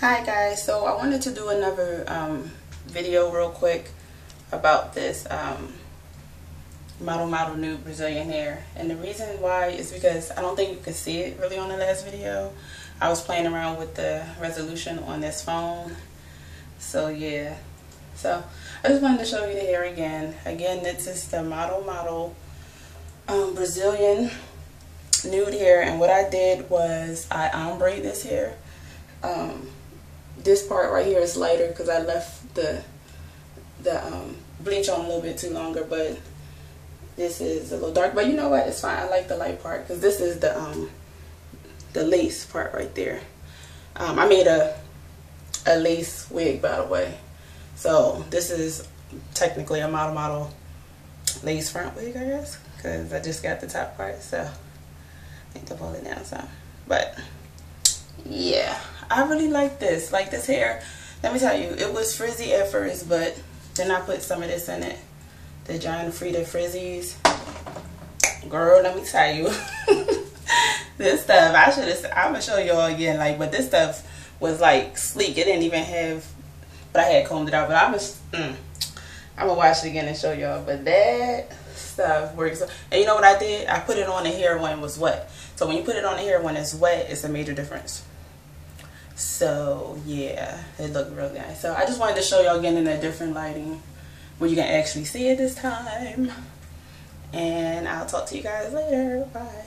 Hi guys, so I wanted to do another um, video real quick about this um, model model nude Brazilian hair. And the reason why is because I don't think you could see it really on the last video. I was playing around with the resolution on this phone. So yeah. So I just wanted to show you the hair again. Again this is the model model um, Brazilian nude hair. And what I did was I ombre this hair um, this part right here is lighter because I left the the um, bleach on a little bit too longer but this is a little dark. But you know what? It's fine. I like the light part because this is the um the lace part right there. Um, I made a a lace wig by the way. So this is technically a model model lace front wig I guess because I just got the top part so I to pull it down some. But yeah I really like this. Like this hair let me tell you it was frizzy at first but then I put some of this in it. The John Frieda Frizz Ease. Girl let me tell you. This stuff I should have I'm gonna show y'all again like but this stuff was like sleek. It didn't even have but I had combed it out but I'm just mm, I'm gonna wash it again and show y'all. But that stuff works and you know what I did? I put it on the hair when it was wet. So when you put it on the hair when it's wet it's a major difference. So yeah it looked really nice so I just wanted to show y'all again in a different lighting where you can actually see it this time. And I'll talk to you guys later. Bye